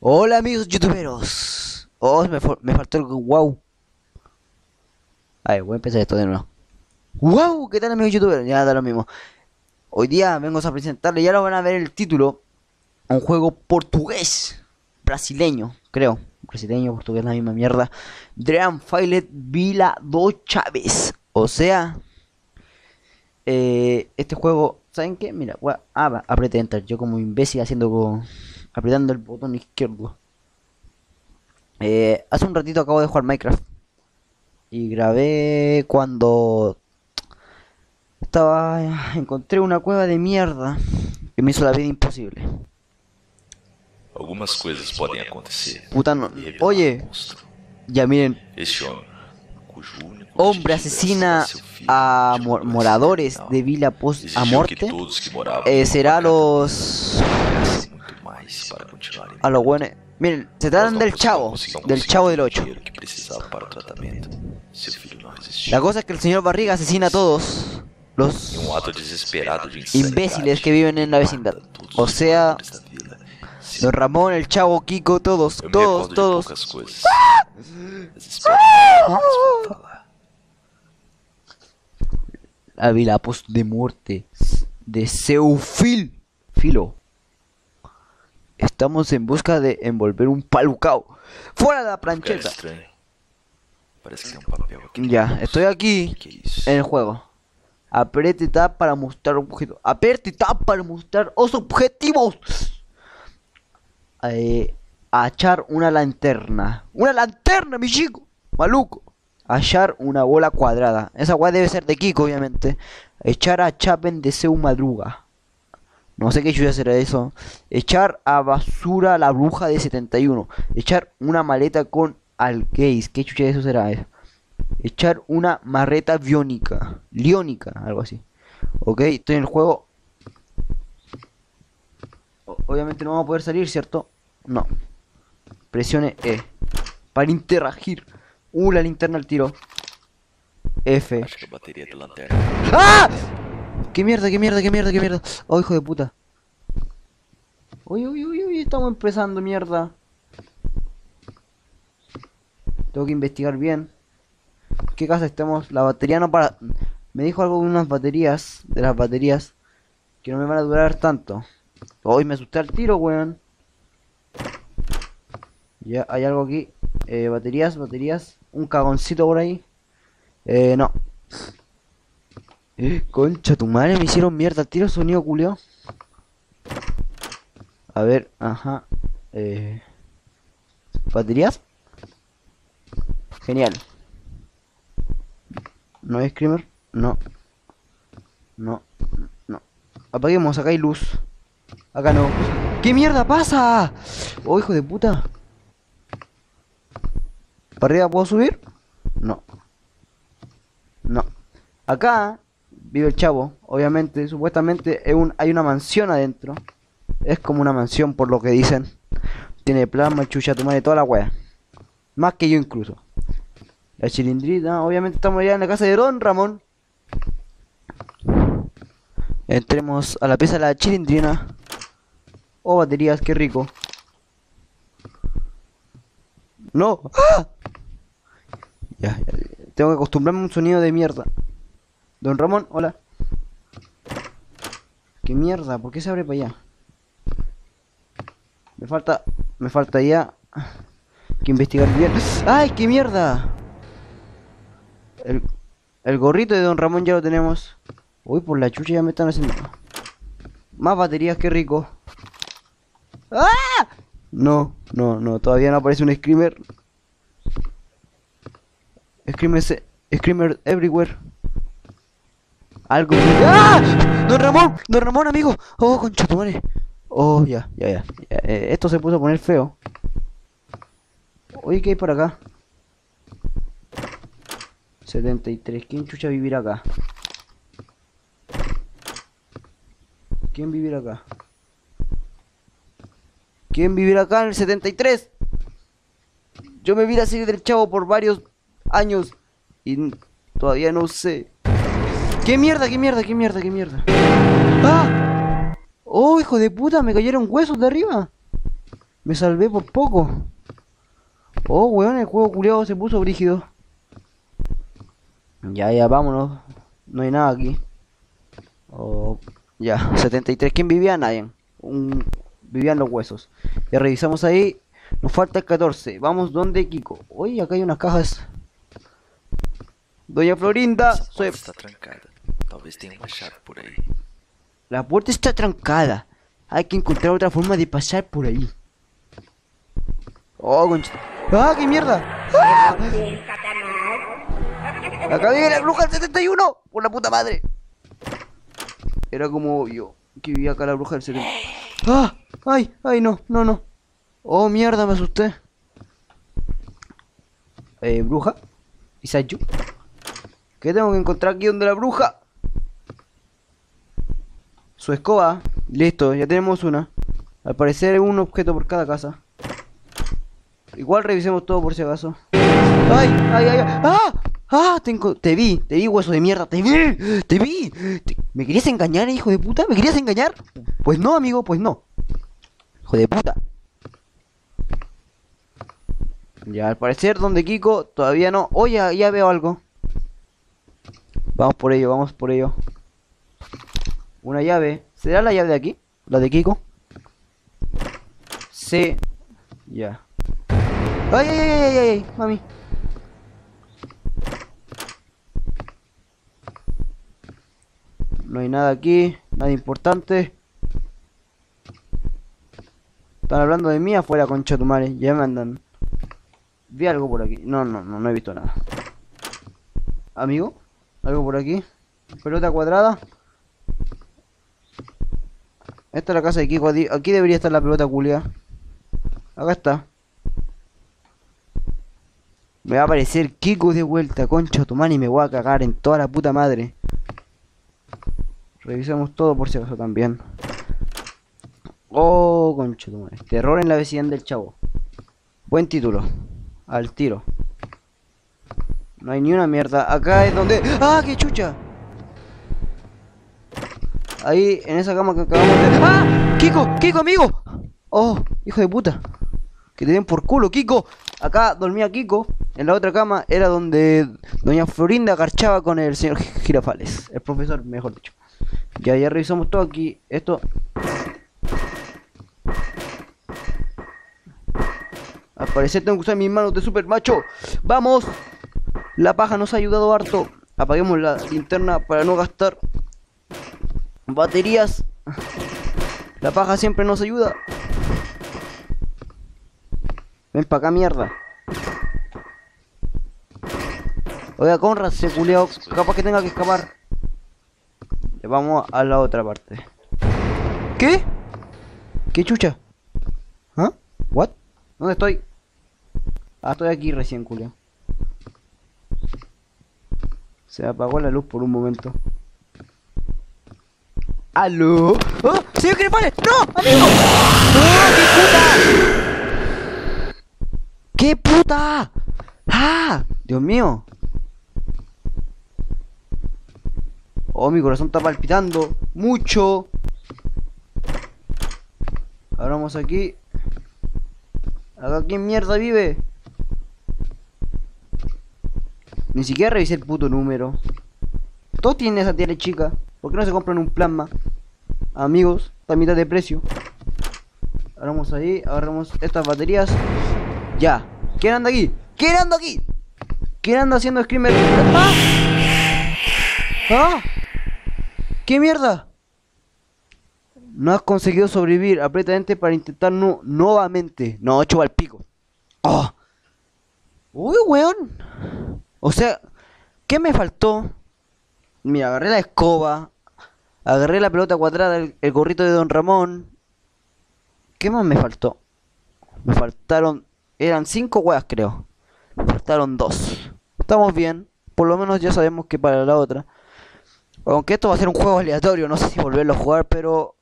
Hola amigos youtuberos. Oh, me, fal- me faltó el wow. A ver, voy a empezar esto de nuevo. Wow, ¿qué tal amigos youtuberos? Ya da lo mismo. Hoy día vengo a presentarle, ya lo van a ver el título. Un juego portugués, brasileño, creo. Brasileño, portugués, la misma mierda. Dream Filet Vila do Chaves. O sea, eh, este juego, ¿saben qué? Mira, ah, apreté enter. Yo como imbécil haciendo co- apretando el botón izquierdo. Eh, hace un ratito acabo de jugar Minecraft. Y grabé cuando estaba encontré una cueva de mierda que me hizo la vida imposible. Algumas coisas podem acontecer. Puta no- Oye, ya miren, hombre asesina a moradores de Vila a Morte. moravam Eh, será los a los buenos. Miren, se tratan del conseguimos- chavo, del chavo del o 8. dinheiro que precisava para o tratamento. Seu filho não resistiu. La cosa es que el señor Barriga asesina a todos los imbéciles que viven en la vecindad. O sea, Don Ramón, el chavo, Kiko, todos, todos, todos. Vila Post de muerte de Seufil. Filo. Estamos en busca de envolver un palucao. ¡Fuera de la plancheta! Parece que aqui. Ya, estoy aquí en el juego. Apriete tab para mostrar objetos. Apriete tab para mostrar los objetivos. Eh, achar una lanterna. Una lanterna, mi chico. Maluco. Achar una bola cuadrada. Esa weá debe ser de Kiko, obviamente. Echar a Chapen de Seu Madruga. No sé qué chucha será eso. Echar a basura la bruja de 71. Echar una maleta con alqueis. ¿Qué chucha eso será eso? Echar una marreta biónica. Liónica, algo así. Ok, estoy en el juego. O- Obviamente no vamos a poder salir, ¿cierto? No. Presione E. Para interagir. Uh, la linterna al tiro. F. A. ¡Ah! ¡Qué mierda, qué mierda, qué mierda, qué mierda! ¡Oh, hijo de puta! Uy, uy, uy, uy, estamos empezando, mierda. Tengo que investigar bien. ¿Qué casa estamos? La batería no para... Me dijo algo de unas baterías, de las baterías, que no me van a durar tanto. Hoy me asusté al tiro, weón. Ya, hay algo aquí. Eh, baterías, baterías. Un cagoncito por ahí. Eh, no. Concha, tu madre me hicieron mierda. Tiro sonido culio. A ver, ajá. Eh, ¿Baterías? Genial. ¿No hay screamer? No. No. No. Apaguemos, acá hay luz. Acá no. ¿Qué mierda pasa? Oh, hijo de puta. ¿Para arriba puedo subir? No. No. Acá vive el chavo, obviamente, supuestamente es un, hay una mansión adentro. Es como una mansión por lo que dicen. Tiene plasma, chucha, tu madre, toda la wea. Más que yo incluso. La chilindrita, obviamente estamos ya en la casa de Don Ramón. Entremos a la pieza de la chilindrina. Oh, baterías, qué rico. No. ¡Ah! Ya, ya, tengo que acostumbrarme a un sonido de mierda. Don Ramón, hola. ¿Qué mierda? ¿Por qué se abre para allá? Me falta... Me falta ya... Que investigar bien. ¡Ay, qué mierda! El, gorrito de Don Ramón ya lo tenemos. Uy, por la chucha ya me están haciendo... Más baterías, qué rico. ¡Ah! No, no, no, todavía no aparece un screamer. Screamer, screamer everywhere. Algo. ¡Ah! Don Ramón, Don Ramón, amigo. Oh, concha tu madre. Oh, ya, ya, ya. ya, eh, esto se puso a poner feo. Oye, ¿qué hay por acá? 73. ¿Quién chucha vivir acá? ¿Quién vivir acá? ¿Quién vivir acá en el 73? Yo me vi así del chavo por varios años y todavía no sé. ¿Qué mierda, qué mierda, qué mierda, qué mierda? ¡Ah! ¡Oh, hijo de puta! Me cayeron huesos de arriba. Me salvé por poco. Oh, weón, el juego culiado se puso brígido. Ya, ya, vámonos. No hay nada aquí. Oh, ya, 73. ¿Quién vivía? Nadie. Un... Vivían los huesos. Ya revisamos ahí. Nos falta el 14. Vamos donde Kiko. Oye, acá hay unas cajas. Doña Florinda, soy... está trancada. Talvez tenha uma chave por aí. La puerta está trancada. Hay que encontrar otra forma de pasar por ahí. Oh, concha. ¡Ah, qué mierda! ¡Ah! Acá vive la bruja del 71. Por la puta madre. Era como yo que vivía acá la bruja del 71. ¡Ah! ¡Ay! ¡Ay, no! No, no. Oh, mierda, me asusté. Eh, bruja. Isayu. ¿Qué tengo que encontrar aquí donde la bruja? Su escoba. Listo, ya tenemos una. Al parecer un objeto por cada casa. Igual revisemos todo por si acaso. ¡Ay! ¡Ay, ay! ay! ¡Ah! ¡Ah! Tengo... Te vi, te vi, hueso de mierda, te vi, te vi. Te- ¿Me querías engañar, hijo de puta? ¿Me querías engañar? Pues no, amigo, pues no. Hijo de puta. Ya, al parecer, donde Kiko todavía no. Oye, ya veo algo. Vamos por ello, vamos por ello. Una llave. ¿Será la llave de aquí? ¿La de Kiko? Sí. Ya. ¡Ay, ay, ay, ay, ay, mami! No hay nada aquí, nada importante. Están hablando de mí afuera, concha tu madre. Ya me andan. Vi algo por aquí. No, no, no, no he visto nada. Amigo, algo por aquí. Pelota cuadrada. Esta es la casa de Kiko. Aquí debería estar la pelota culia. Acá está. Me va a aparecer Kiko de vuelta, concha tu madre, y me voy a cagar en toda la puta madre. Revisemos todo por si acaso también. Oh, concha tu madre. Terror en la vecindad del chavo. Buen título. Al tiro. No hay ni una mierda. Acá es donde. ¡Ah, qué chucha! Ahí, en esa cama que acabamos de. ¡Ah! ¡Kiko! ¡Kiko, amigo! ¡Oh, hijo de puta! Que te den por culo, Kiko. Acá dormía Kiko. En la otra cama era donde Doña Florinda garchaba con el señor Girafales. El profesor, mejor dicho. Ya, ya revisamos todo aquí. Esto. Al parecer tengo que usar mis manos de super macho. ¡Vamos! La paja nos ha ayudado harto. Apaguemos la linterna para no gastar baterías. La paja siempre nos ayuda. Ven para acá, mierda. Oiga, Conrad, se culeó. Capaz que tenga que escapar. Ya Vamos a la otra parte. ¿Qué? ¿Qué chucha? ¿Ah? ¿What? ¿Dónde estoy? Ah, estoy aquí recién, culeado. Se apagó la luz por un momento. ¡Aló! ¡Oh! ¡Señor Crepales! ¡No! ¡Amigo! ¡Oh, qué puta! ¡Qué puta! ¡Ah! Dios mío. Oh, mi corazón está palpitando. Mucho. Ahora vamos aquí. Acá quién mierda vive. Ni siquiera revisé el puto número. Todos tienen esa tele chica. ¿Por qué no se compran un plasma? Amigos, está mitad de precio. Ahora vamos ahí, agarramos estas baterías. Ya. ¿Quién anda aquí? ¿Quién anda aquí? ¿Quién anda haciendo screamer? ¡Ah! ¡Ah! ¿Qué mierda? No has conseguido sobrevivir. Aprieta ente para intentarlo nuevamente. No, chupa el pico. ¡Oh! Uy, weón. O sea, ¿qué me faltó? Mira, agarré la escoba. Agarré la pelota cuadrada, el, gorrito de Don Ramón. ¿Qué más me faltó? Me faltaron... Eran cinco weas, creo. Me faltaron dos. Estamos bien. Por lo menos ya sabemos que para la otra. Aunque esto va a ser un juego aleatorio, no sé si volverlo a jugar, pero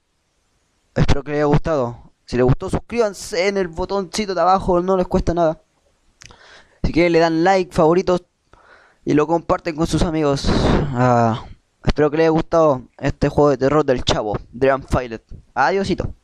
espero que les haya gustado. Si les gustó, suscríbanse en el botoncito de abajo, no les cuesta nada. Si quieren, le dan like, favoritos y lo comparten con sus amigos. Ah, espero que les haya gustado este juego de terror del chavo, Dream Filet. Adiósito.